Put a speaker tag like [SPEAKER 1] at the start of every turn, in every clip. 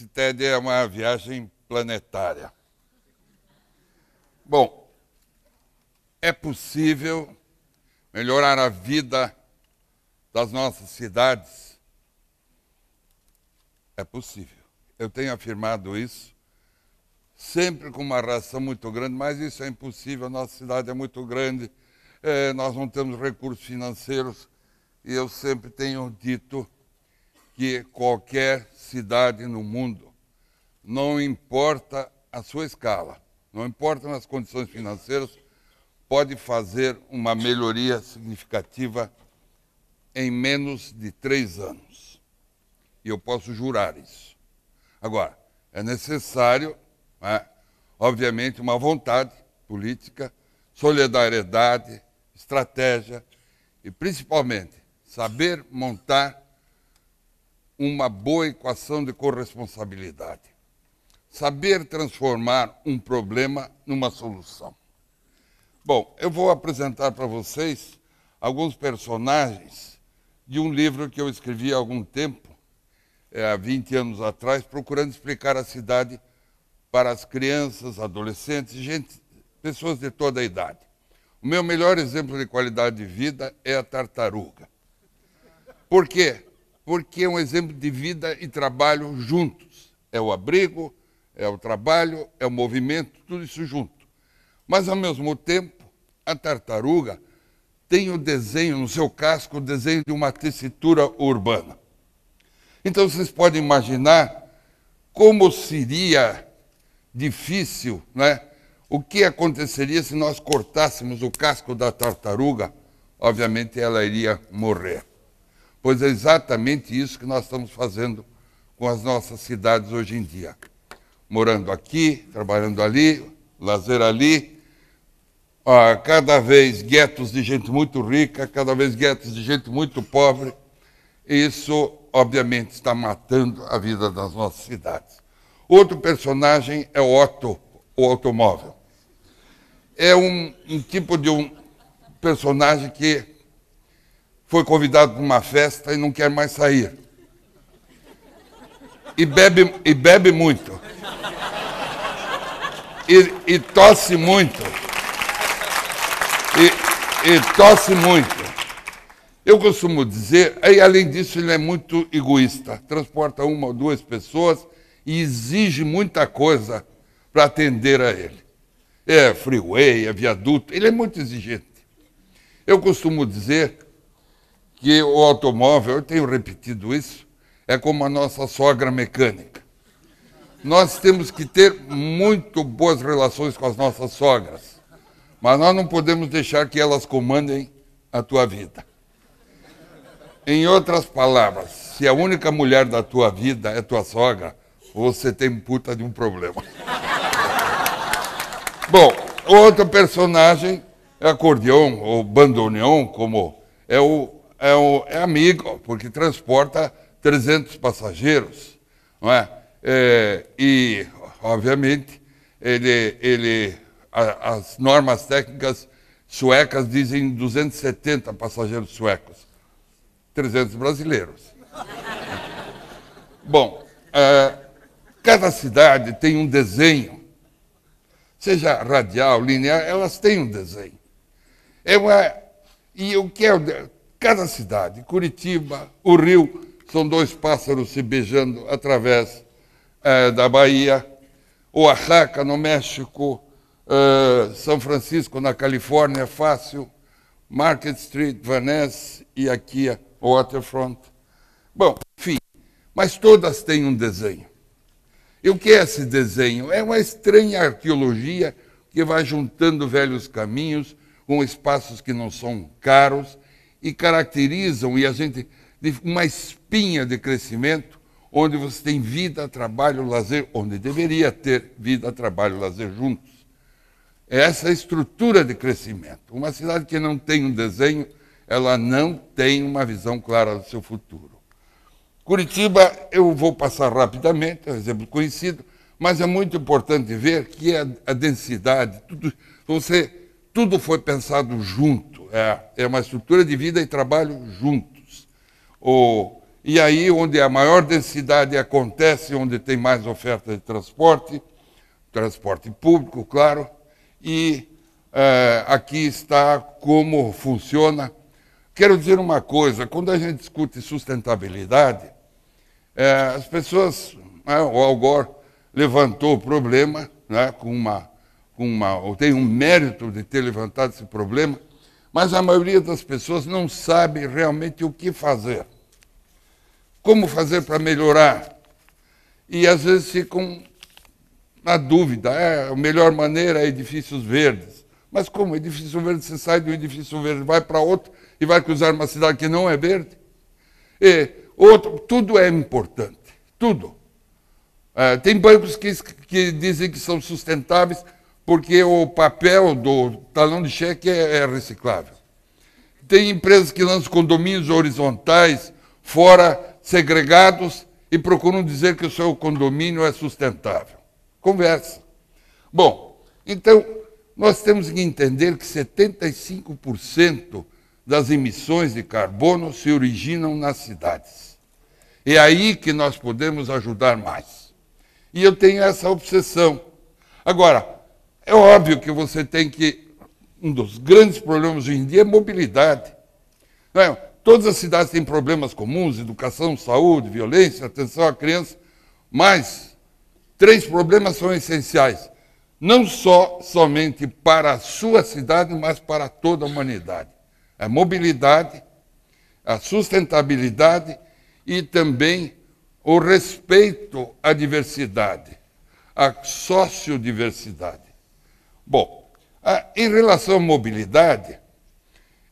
[SPEAKER 1] Esse TED é uma viagem planetária. Bom, é possível melhorar a vida das nossas cidades? É possível. Eu tenho afirmado isso sempre com uma razão muito grande, mas isso é impossível. A nossa cidade é muito grande, é, nós não temos recursos financeiros e eu sempre tenho dito que qualquer cidade no mundo, não importa a sua escala, não importa nas condições financeiras, pode fazer uma melhoria significativa em menos de três anos. E eu posso jurar isso. Agora, é necessário, é, obviamente, uma vontade política, solidariedade, estratégia e, principalmente, saber montar uma boa equação de corresponsabilidade. Saber transformar um problema numa solução. Bom, eu vou apresentar para vocês alguns personagens de um livro que eu escrevi há algum tempo, é, há 20 anos atrás, procurando explicar a cidade para as crianças, adolescentes, gente, pessoas de toda a idade. O meu melhor exemplo de qualidade de vida é a tartaruga. Por quê? Porque é um exemplo de vida e trabalho juntos. É o abrigo, é o trabalho, é o movimento, tudo isso junto. Mas, ao mesmo tempo, a tartaruga tem o desenho, no seu casco, o desenho de uma tessitura urbana. Então, vocês podem imaginar como seria difícil, né? O que aconteceria se nós cortássemos o casco da tartaruga? Obviamente ela iria morrer. Pois é exatamente isso que nós estamos fazendo com as nossas cidades hoje em dia. Morando aqui, trabalhando ali, lazer ali, ah, cada vez guetos de gente muito rica, cada vez guetos de gente muito pobre. Isso, obviamente, está matando a vida das nossas cidades. Outro personagem é o Otto, o automóvel é um, um tipo de um personagem que foi convidado para uma festa e não quer mais sair. E bebe, e bebe muito. E, e tosse muito. E, e tosse muito. Eu costumo dizer, e além disso, ele é muito egoísta. Transporta uma ou duas pessoas e exige muita coisa para atender a ele é freeway, é viaduto, ele é muito exigente. Eu costumo dizer que o automóvel, eu tenho repetido isso, é como a nossa sogra mecânica. Nós temos que ter muito boas relações com as nossas sogras, mas nós não podemos deixar que elas comandem a tua vida. Em outras palavras, se a única mulher da tua vida é tua sogra, você tem puta de um problema. Bom, outro personagem é acordeão, ou bandoneon, como é o, é o é amigo, porque transporta 300 passageiros, não é? é e, obviamente, ele, ele, a, as normas técnicas suecas dizem 270 passageiros suecos, 300 brasileiros. Bom, é, cada cidade tem um desenho seja radial, linear, elas têm um desenho. É uma, e o que é cada cidade, Curitiba, o Rio, são dois pássaros se beijando através é, da Bahia, Oaxaca, no México, uh, São Francisco, na Califórnia, fácil, Market Street, Van Ness e aqui a Waterfront. Bom, enfim, mas todas têm um desenho. E o que é esse desenho? É uma estranha arqueologia que vai juntando velhos caminhos com espaços que não são caros e caracterizam e a gente uma espinha de crescimento onde você tem vida, trabalho, lazer, onde deveria ter vida, trabalho, lazer juntos. É essa estrutura de crescimento. Uma cidade que não tem um desenho, ela não tem uma visão clara do seu futuro. Curitiba, eu vou passar rapidamente, é um exemplo conhecido, mas é muito importante ver que a, a densidade, tudo, você, tudo foi pensado junto, é, é uma estrutura de vida e trabalho juntos. O, e aí onde a maior densidade acontece, onde tem mais oferta de transporte, transporte público, claro, e é, aqui está como funciona. Quero dizer uma coisa: quando a gente discute sustentabilidade, é, as pessoas, né, o Al Gore levantou o problema, né, com uma, com uma, tem um mérito de ter levantado esse problema, mas a maioria das pessoas não sabe realmente o que fazer. Como fazer para melhorar? E às vezes ficam na dúvida, é, a melhor maneira é edifícios verdes. Mas como? Edifício verde, você sai um edifício verde, vai para outro e vai cruzar uma cidade que não é verde. E outro, tudo é importante, tudo. É, tem bancos que, que, dizem que são sustentáveis porque o papel do talão de cheque é, é reciclável. Tem empresas que lançam condomínios horizontais, fora segregados, e procuram dizer que o seu condomínio é sustentável. Conversa. Bom, então nós temos que entender que 75% das emissões de carbono se originam nas cidades. É aí que nós podemos ajudar mais. E eu tenho essa obsessão. Agora, é óbvio que você tem que. Um dos grandes problemas hoje em dia é mobilidade. É? Todas as cidades têm problemas comuns: educação, saúde, violência, atenção à criança. Mas três problemas são essenciais não só somente para a sua cidade, mas para toda a humanidade. A mobilidade, a sustentabilidade e também o respeito à diversidade, à sociodiversidade. Bom, em relação à mobilidade,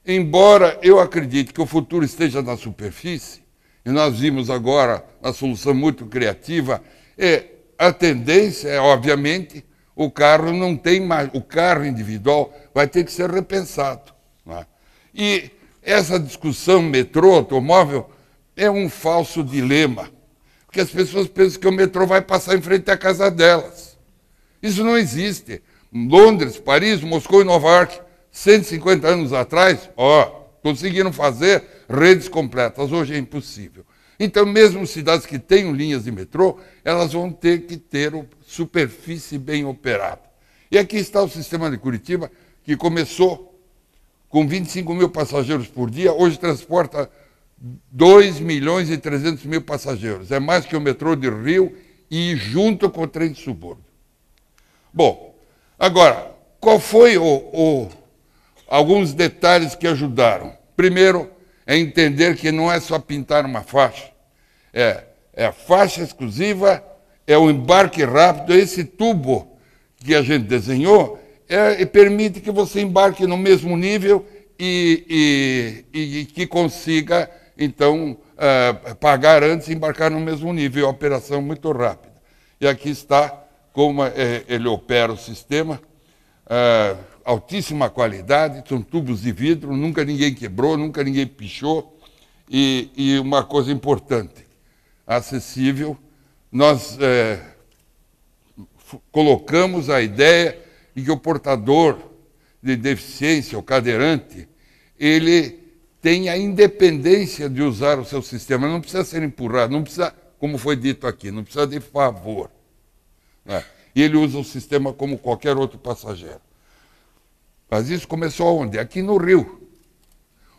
[SPEAKER 1] embora eu acredite que o futuro esteja na superfície, e nós vimos agora uma solução muito criativa, é, a tendência é, obviamente, o carro não tem mais, o carro individual vai ter que ser repensado. É? E essa discussão metrô, automóvel, é um falso dilema, porque as pessoas pensam que o metrô vai passar em frente à casa delas. Isso não existe. Londres, Paris, Moscou e Nova York, 150 anos atrás, ó, conseguiram fazer redes completas. Hoje é impossível. Então, mesmo cidades que tenham linhas de metrô, elas vão ter que ter superfície bem operada. E aqui está o sistema de Curitiba, que começou com 25 mil passageiros por dia, hoje transporta 2 milhões e 300 mil passageiros. É mais que o metrô de Rio e junto com o trem de subúrbio. Bom, agora, qual foi o, o, alguns detalhes que ajudaram? Primeiro, é entender que não é só pintar uma faixa. É, é a faixa exclusiva, é o embarque rápido, esse tubo que a gente desenhou é, permite que você embarque no mesmo nível e, e, e que consiga, então, uh, pagar antes e embarcar no mesmo nível. É uma operação muito rápida. E aqui está como é, ele opera o sistema. Uh, altíssima qualidade, são tubos de vidro, nunca ninguém quebrou, nunca ninguém pichou. E, e uma coisa importante, acessível, nós é, colocamos a ideia de que o portador de deficiência, o cadeirante, ele tem a independência de usar o seu sistema, não precisa ser empurrado, não precisa, como foi dito aqui, não precisa de favor. Né? E ele usa o sistema como qualquer outro passageiro. Mas isso começou onde? Aqui no Rio.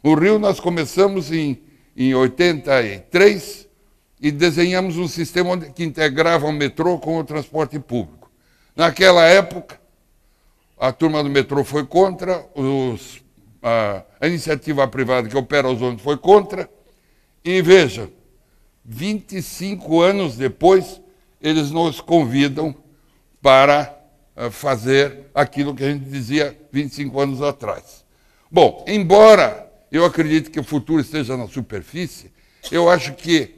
[SPEAKER 1] O Rio nós começamos em, em 83 e desenhamos um sistema que integrava o metrô com o transporte público. Naquela época, a turma do metrô foi contra, os, a, a, iniciativa privada que opera os ônibus foi contra, e veja, 25 anos depois, eles nos convidam para fazer aquilo que a gente dizia 25 anos atrás. Bom, embora eu acredite que o futuro esteja na superfície, eu acho que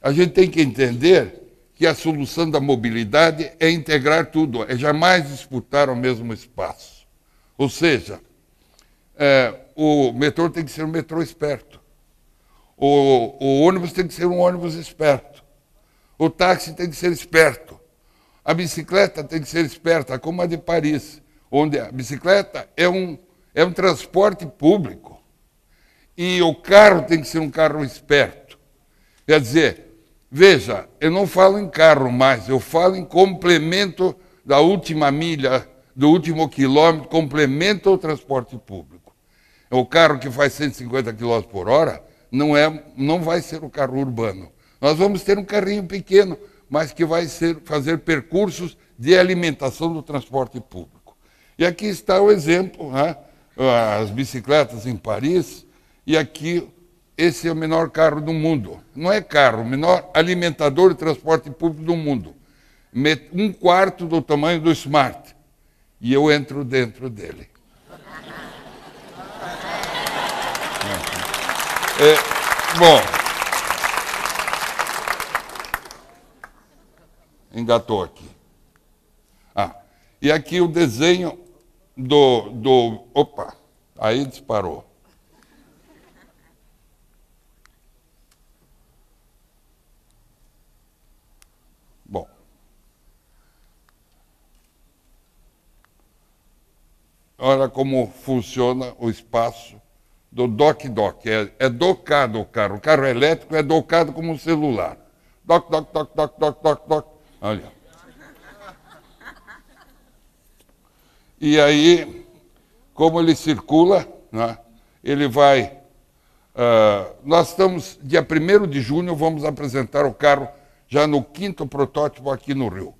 [SPEAKER 1] a gente tem que entender que a solução da mobilidade é integrar tudo, é jamais disputar o mesmo espaço. Ou seja, é, o metrô tem que ser um metrô esperto, o, o ônibus tem que ser um ônibus esperto, o táxi tem que ser esperto, a bicicleta tem que ser esperta, como a de Paris, onde a bicicleta é um, é um transporte público. E o carro tem que ser um carro esperto. Quer dizer, veja, eu não falo em carro mais, eu falo em complemento da última milha, do último quilômetro, complemento ao transporte público. O carro que faz 150 km por hora não, é, não vai ser o carro urbano. Nós vamos ter um carrinho pequeno, mas que vai ser, fazer percursos de alimentação do transporte público. E aqui está o exemplo, né? as bicicletas em Paris, e aqui esse é o menor carro do mundo. Não é carro, o menor alimentador de transporte público do mundo. Um quarto do tamanho do Smart. E eu entro dentro dele. É, bom. Engatou aqui. Ah, e aqui o desenho do, do. Opa, aí disparou. Bom. Olha como funciona o espaço do doc-doc. É, é docado o carro. O carro elétrico é docado como um celular. Doc, doc, doc, doc, doc, doc, doc. Olha. E aí, como ele circula, né, ele vai. Uh, nós estamos, dia 1 de junho, vamos apresentar o carro já no quinto protótipo aqui no Rio.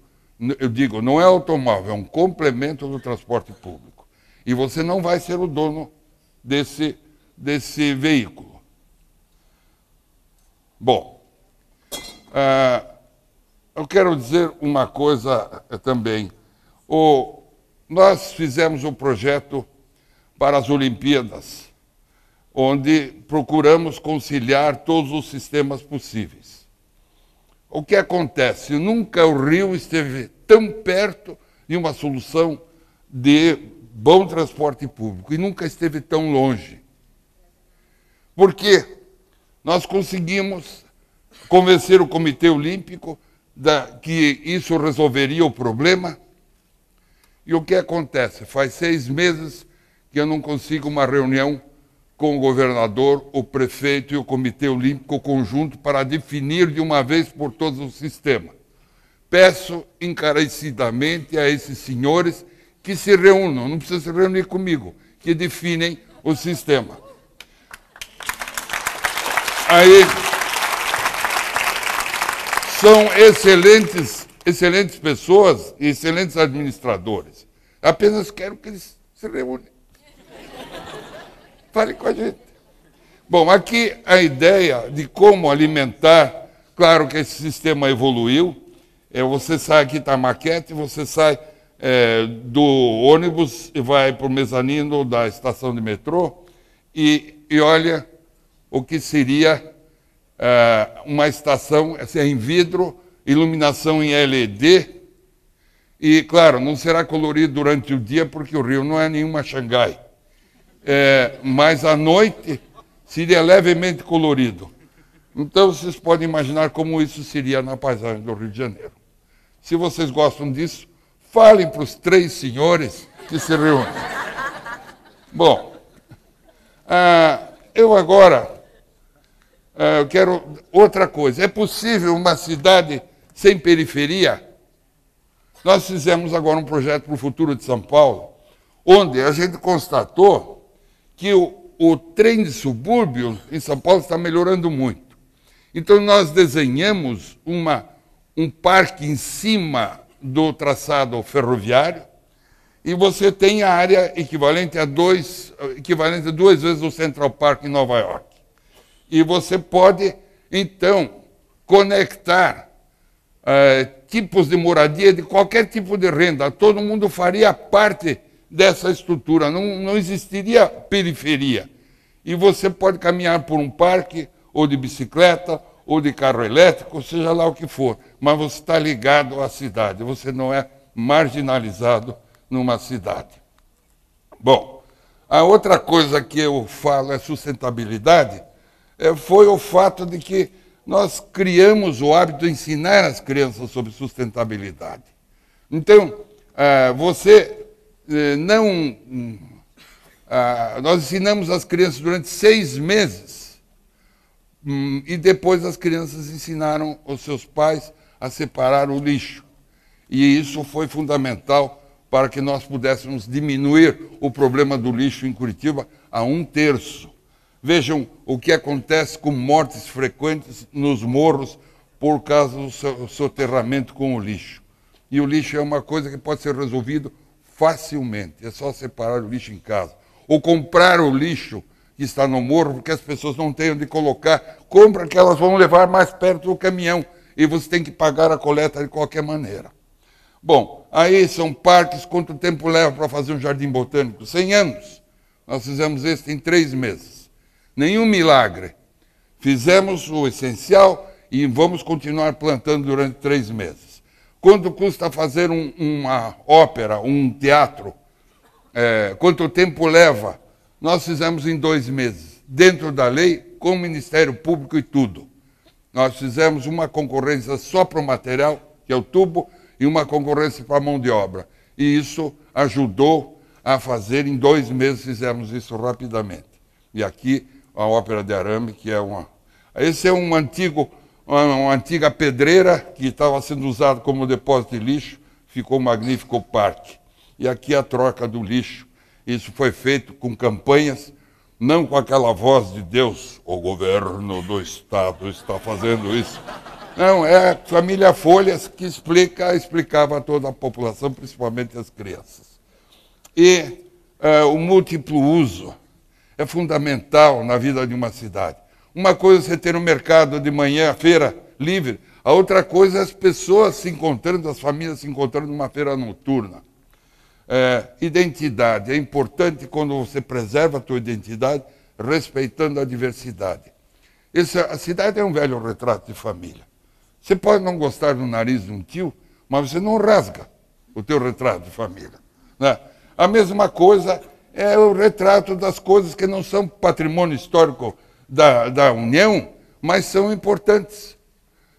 [SPEAKER 1] Eu digo, não é automóvel, é um complemento do transporte público. E você não vai ser o dono desse desse veículo. Bom, uh, eu quero dizer uma coisa eh, também. O, nós fizemos um projeto para as Olimpíadas, onde procuramos conciliar todos os sistemas possíveis. O que acontece? Nunca o Rio esteve tão perto de uma solução de bom transporte público e nunca esteve tão longe. Porque nós conseguimos convencer o Comitê Olímpico da, que isso resolveria o problema. E o que acontece? Faz seis meses que eu não consigo uma reunião com o governador, o prefeito e o Comitê Olímpico conjunto para definir de uma vez por todas o sistema. Peço encarecidamente a esses senhores que se reúnam, não precisa se reunir comigo, que definem o sistema. Aí são excelentes, excelentes pessoas e excelentes administradores. Apenas quero que eles se reúnem. Fale com a gente. Bom, aqui a ideia de como alimentar, claro que esse sistema evoluiu. É, você sai aqui está a maquete, você sai é, do ônibus e vai para o mezanino da estação de metrô e, e olha o que seria uh, uma estação assim, em vidro, iluminação em LED. E, claro, não será colorido durante o dia, porque o rio não é nenhuma Xangai. É, mas à noite seria levemente colorido. Então vocês podem imaginar como isso seria na paisagem do Rio de Janeiro. Se vocês gostam disso, falem para os três senhores que se reúnem. Bom, ah, eu agora eu quero outra coisa. É possível uma cidade sem periferia? Nós fizemos agora um projeto para o futuro de São Paulo, onde a gente constatou que o, o trem de subúrbio em São Paulo está melhorando muito. Então, nós desenhamos uma, um parque em cima do traçado ferroviário e você tem a área equivalente a, dois, equivalente a duas vezes o Central Park em Nova York. E você pode, então, conectar é, tipos de moradia de qualquer tipo de renda. Todo mundo faria parte dessa estrutura, não, não existiria periferia. E você pode caminhar por um parque, ou de bicicleta, ou de carro elétrico, seja lá o que for, mas você está ligado à cidade, você não é marginalizado numa cidade. Bom, a outra coisa que eu falo é sustentabilidade foi o fato de que nós criamos o hábito de ensinar as crianças sobre sustentabilidade. Então, é, você é, não. Nós ensinamos as crianças durante seis meses Hum, e depois as crianças ensinaram os seus pais a separar o lixo. E isso foi fundamental para que nós pudéssemos diminuir o problema do lixo em Curitiba a um terço. Vejam o que acontece com mortes frequentes nos morros por causa do soterramento com o lixo. E o lixo é uma coisa que pode ser resolvido facilmente. É só separar o lixo em casa. Ou comprar o lixo que está no morro, porque as pessoas não têm onde colocar. Compra que elas vão levar mais perto do caminhão. E você tem que pagar a coleta de qualquer maneira. Bom, aí são parques. Quanto tempo leva para fazer um jardim botânico? 100 anos. Nós fizemos este em três meses. Nenhum milagre. Fizemos o essencial e vamos continuar plantando durante três meses. Quanto custa fazer um, uma ópera, um teatro? É, quanto tempo leva? Nós fizemos em dois meses, dentro da lei, com o Ministério Público e tudo. Nós fizemos uma concorrência só para o material, que é o tubo, e uma concorrência para a mão de obra. E isso ajudou a fazer, em dois meses fizemos isso rapidamente. E aqui a Ópera de Arame, que é uma. Esse é um antigo uma, uma antiga pedreira que estava sendo usada como depósito de lixo, ficou um magnífico parque. E aqui a troca do lixo. Isso foi feito com campanhas, não com aquela voz de Deus, o governo do Estado está fazendo isso. Não, é a família Folhas que explica, explicava a toda a população, principalmente as crianças. E uh, o múltiplo uso é fundamental na vida de uma cidade. Uma coisa é você ter um mercado de manhã, feira livre, a outra coisa é as pessoas se encontrando, as famílias se encontrando numa feira noturna. É, identidade. É importante quando você preserva a tua identidade, respeitando a diversidade. Essa, a cidade é um velho retrato de família. Você pode não gostar do nariz de um tio, mas você não rasga o teu retrato de família. Né? A mesma coisa é o retrato das coisas que não são patrimônio histórico da, da União, mas são importantes.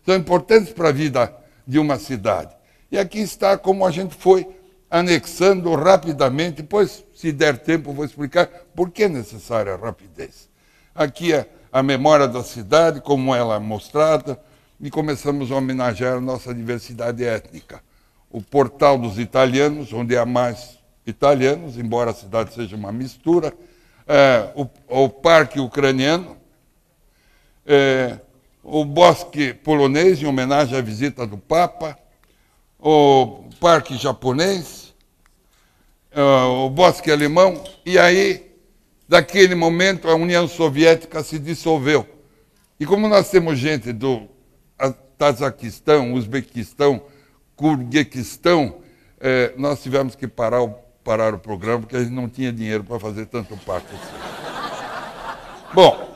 [SPEAKER 1] São importantes para a vida de uma cidade. E aqui está como a gente foi anexando rapidamente, depois, se der tempo, vou explicar por que é necessária a rapidez. Aqui é a memória da cidade, como ela é mostrada, e começamos a homenagear a nossa diversidade étnica. O Portal dos Italianos, onde há mais italianos, embora a cidade seja uma mistura, é, o, o Parque Ucraniano, é, o Bosque Polonês, em homenagem à visita do Papa, o Parque Japonês, é, o Bosque Alemão, e aí, daquele momento, a União Soviética se dissolveu. E como nós temos gente do Tazaquistão, Uzbequistão, Kurguequistão, é, nós tivemos que parar o, parar o programa, porque a gente não tinha dinheiro para fazer tanto parque assim. Bom,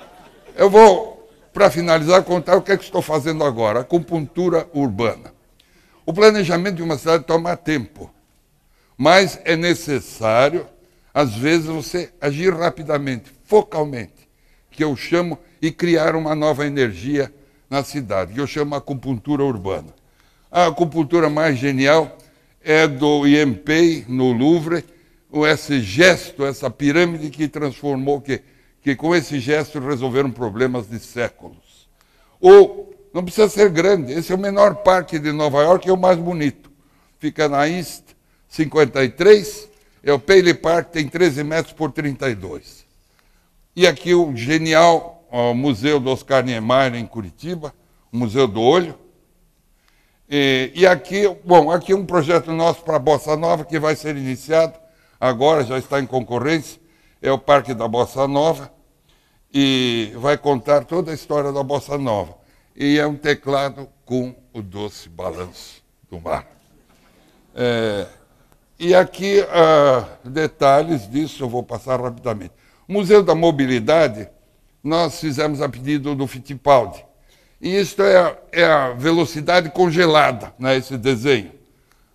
[SPEAKER 1] eu vou para finalizar, contar o que, é que estou fazendo agora, acupuntura urbana. O planejamento de uma cidade toma tempo, mas é necessário, às vezes, você agir rapidamente, focalmente, que eu chamo, e criar uma nova energia na cidade, que eu chamo acupuntura urbana. A acupuntura mais genial é do IMPEI, no Louvre, esse gesto, essa pirâmide que transformou, que que com esse gesto resolveram problemas de séculos. Ou, não precisa ser grande, esse é o menor parque de Nova York, é o mais bonito. Fica na East 53, é o Paley Park, tem 13 metros por 32. E aqui o genial Museu do Oscar Niemeyer, em Curitiba, o Museu do Olho. E, e aqui, bom, aqui um projeto nosso para a Bossa Nova, que vai ser iniciado agora, já está em concorrência, é o Parque da Bossa Nova, e vai contar toda a história da bossa nova. E é um teclado com o doce balanço do mar. É, e aqui, uh, detalhes disso, eu vou passar rapidamente. O Museu da Mobilidade, nós fizemos a pedido do Fittipaldi. E isso é, é a velocidade congelada, né, esse desenho.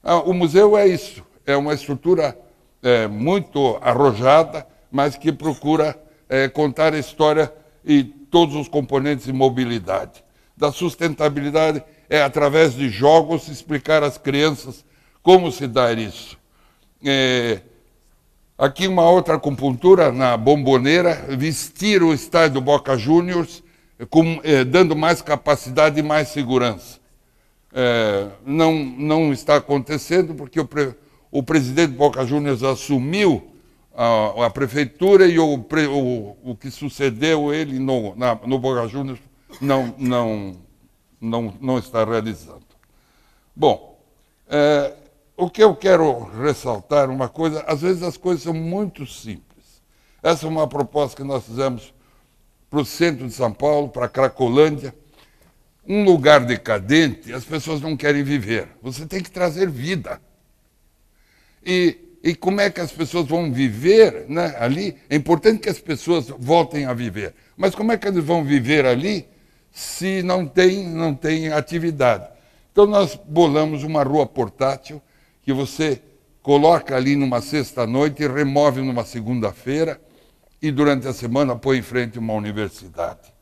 [SPEAKER 1] Ah, o museu é isso, é uma estrutura é, muito arrojada, mas que procura é, contar a história e todos os componentes de mobilidade. Da sustentabilidade é através de jogos explicar às crianças como se dá isso. É, aqui uma outra acupuntura na bomboneira, vestir o estádio Boca Juniors, com, é, dando mais capacidade e mais segurança. É, não, não está acontecendo porque o, pre, o presidente Boca Juniors assumiu a, a prefeitura e o, o, o, que sucedeu ele no, na, no Boca Juniors não, não, não, não está realizando. Bom, é, o que eu quero ressaltar uma coisa, às vezes as coisas são muito simples. Essa é uma proposta que nós fizemos para o centro de São Paulo, para Cracolândia. Um lugar decadente, as pessoas não querem viver. Você tem que trazer vida. E, e como é que as pessoas vão viver né, ali? É importante que as pessoas voltem a viver. Mas como é que eles vão viver ali se não tem, não tem atividade? Então nós bolamos uma rua portátil que você coloca ali numa sexta-noite e remove numa segunda-feira e durante a semana põe em frente uma universidade.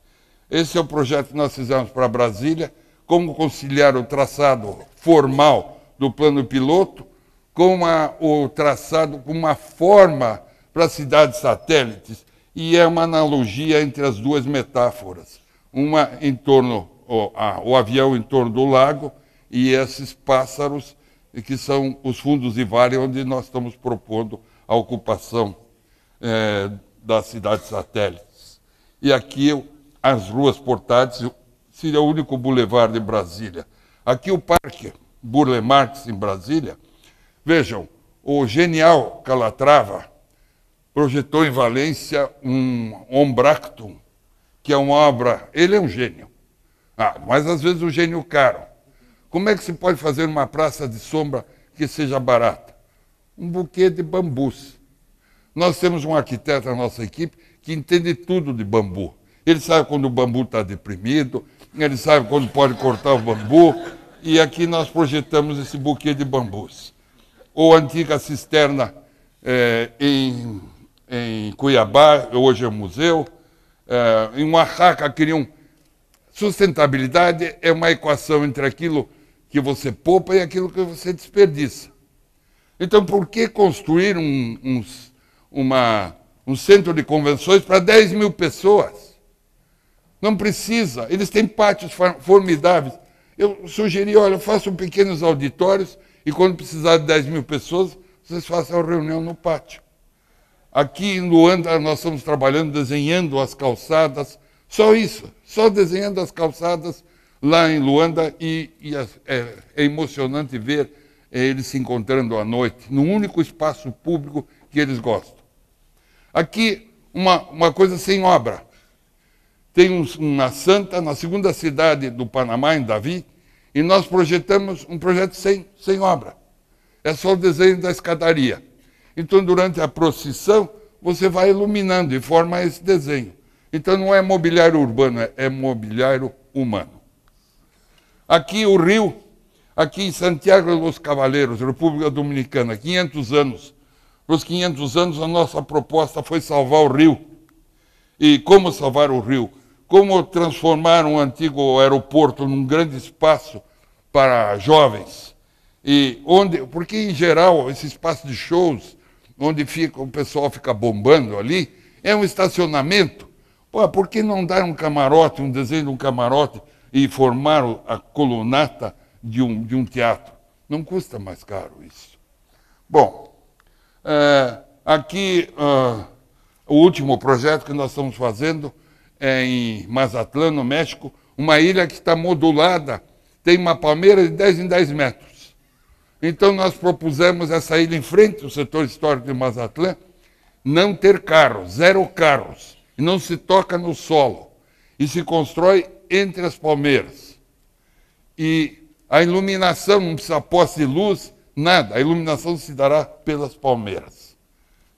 [SPEAKER 1] Esse é o projeto que nós fizemos para Brasília, como conciliar o traçado formal do plano piloto com o traçado com uma forma para cidades satélites. E é uma analogia entre as duas metáforas. Uma em torno, o, a, o avião em torno do lago e esses pássaros que são os fundos de vale onde nós estamos propondo a ocupação é, das cidades satélites. E aqui as ruas portáteis seria o único bulevar de Brasília. Aqui o Parque Burle Marx em Brasília. Vejam, o genial Calatrava projetou em Valência um Ombractum, que é uma obra. Ele é um gênio. Ah, mas às vezes um gênio caro. Como é que se pode fazer uma praça de sombra que seja barata? Um buquê de bambus. Nós temos um arquiteto na nossa equipe que entende tudo de bambu. Ele sabe quando o bambu está deprimido, ele sabe quando pode cortar o bambu, e aqui nós projetamos esse buquê de bambus. Ou a antiga cisterna é, em, em, Cuiabá, hoje é um museu, é, em Oaxaca queriam. Sustentabilidade é uma equação entre aquilo que você poupa e aquilo que você desperdiça. Então, por que construir um, uns uma, um centro de convenções para 10 mil pessoas. Não precisa, eles têm pátios formidáveis. Eu sugeri, olha, façam pequenos auditórios e quando precisar de 10 mil pessoas, vocês façam a reunião no pátio. Aqui em Luanda nós estamos trabalhando, desenhando as calçadas, só isso, só desenhando as calçadas lá em Luanda e, e é, é, emocionante ver eles se encontrando à noite, num único espaço público que eles gostam. Aqui, uma, uma coisa sem obra. Tem um, uma santa na segunda cidade do Panamá, em Davi, e nós projetamos um projeto sem, sem obra. É só o desenho da escadaria. Então, durante a procissão, você vai iluminando e forma esse desenho. Então, não é mobiliário urbano, é, é mobiliário humano. Aqui, o rio, aqui em Santiago dos Cavaleiros, República Dominicana, 500 anos para os 500 anos, a nossa proposta foi salvar o rio. E como salvar o rio? Como transformar um antigo aeroporto num grande espaço para jovens? E onde, porque em geral esse espaço de shows, onde fica, o pessoal fica bombando ali, é um estacionamento. Pô, por que não dar um camarote, um desenho de um camarote e formar a colunata de um, de um teatro? Não custa mais caro isso. Bom, é, aqui, uh, o último projeto que nós estamos fazendo é em Mazatlán, no México, uma ilha que está modulada, tem uma palmeira de 10 em 10 metros. Então, nós propusemos essa ilha em frente ao setor histórico de Mazatlán, não ter carros, zero carros, e não se toca no solo, e se constrói entre as palmeiras. E a iluminação não precisa posse de luz, Nada, a iluminação se dará pelas palmeiras.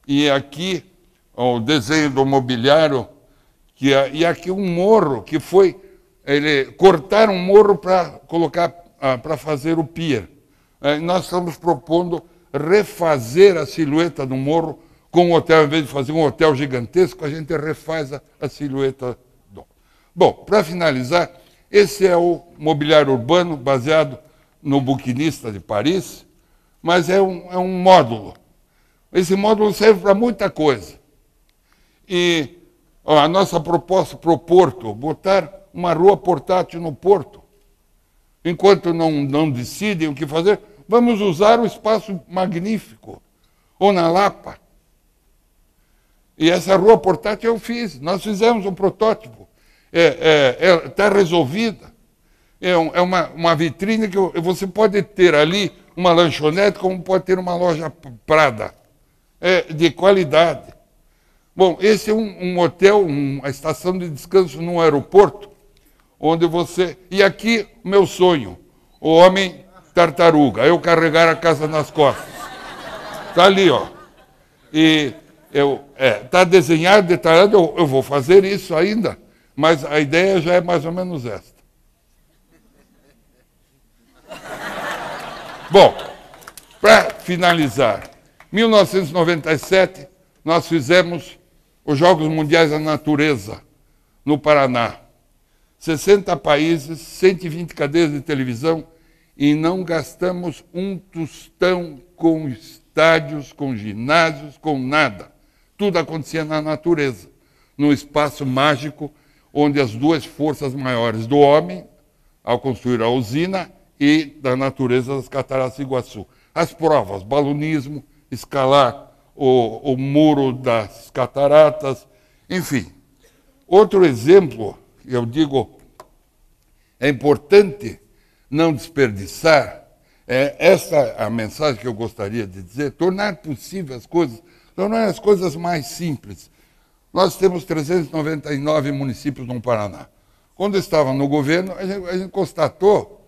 [SPEAKER 1] E aqui o desenho do mobiliário, que é, e aqui um morro que foi, ele cortaram um morro para colocar, ah, para fazer o pier. É, nós estamos propondo refazer a silhueta do morro com um hotel, em vez de fazer um hotel gigantesco, a gente refaz a, a silhueta do. Bom, para finalizar, esse é o mobiliário urbano baseado no Buquinista de Paris, mas é um, é um módulo. Esse módulo serve para muita coisa. E a nossa proposta para o porto, botar uma rua portátil no porto. Enquanto não, não decidem o que fazer, vamos usar o espaço magnífico. Ou na Lapa. E essa rua portátil eu fiz. Nós fizemos um protótipo. Está é, é, é, tá resolvida. É, um, é uma, uma, vitrine que você pode ter ali uma lanchonete, como pode ter uma loja Prada. É, de qualidade. Bom, esse é um, um hotel, uma estação de descanso no aeroporto, onde você. E aqui, meu sonho: o homem tartaruga, eu carregar a casa nas costas. Está ali, ó. E eu é, tá desenhado, detalhado, eu, eu vou fazer isso ainda, mas a ideia já é mais ou menos esta. Bom, para finalizar, 1997 nós fizemos os Jogos Mundiais da Natureza, no Paraná. 60 países, 120 cadeias de televisão e não gastamos um tostão com estádios, com ginásios, com nada. Tudo acontecia na natureza, num espaço mágico onde as duas forças maiores do homem, ao construir a usina, e da natureza das cataratas do Iguaçu. As provas, balonismo, escalar o, o muro das cataratas, enfim. Outro exemplo, eu digo, é importante não desperdiçar, é essa a mensagem que eu gostaria de dizer, tornar possível as coisas, tornar as coisas mais simples. Nós temos 399 municípios no Paraná. Quando estava no governo, a gente constatou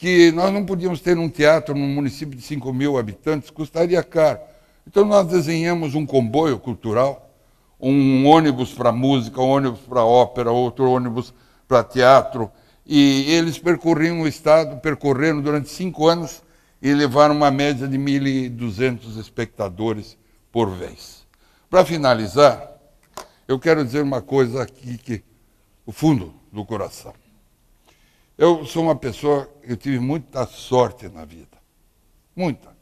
[SPEAKER 1] que nós não podíamos ter um teatro num município de 5 mil habitantes, custaria caro. Então nós desenhamos um comboio cultural, um ônibus para música, um ônibus para ópera, outro ônibus para teatro, e eles percorriam o estado, percorreram durante cinco anos e levaram uma média de 1.200 espectadores por vez. Para finalizar, eu quero dizer uma coisa aqui que o fundo do coração. Eu sou uma pessoa, eu tive muita sorte na vida. Muita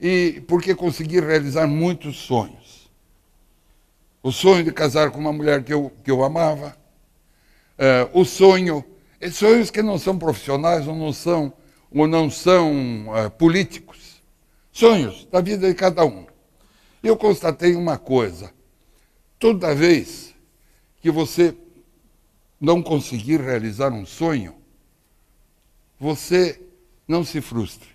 [SPEAKER 1] e porque consegui realizar muitos sonhos. O sonho de casar com uma mulher que eu, que eu amava, uh, o sonho, sonhos que não são profissionais ou não são, ou não são uh, políticos, sonhos da vida de cada um. Eu constatei uma coisa: toda vez que você não conseguir realizar um sonho, você não se frustre.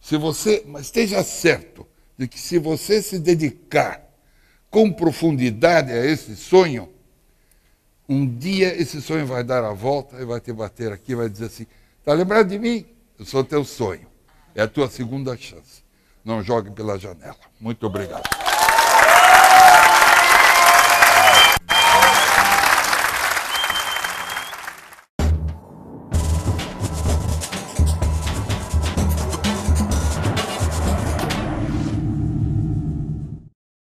[SPEAKER 1] Se você, mas esteja certo de que se você se dedicar com profundidade a esse sonho, um dia esse sonho vai dar a volta e vai te bater aqui, vai dizer assim: está lembrado de mim? Eu sou teu sonho. É a tua segunda chance. Não jogue pela janela. Muito obrigado.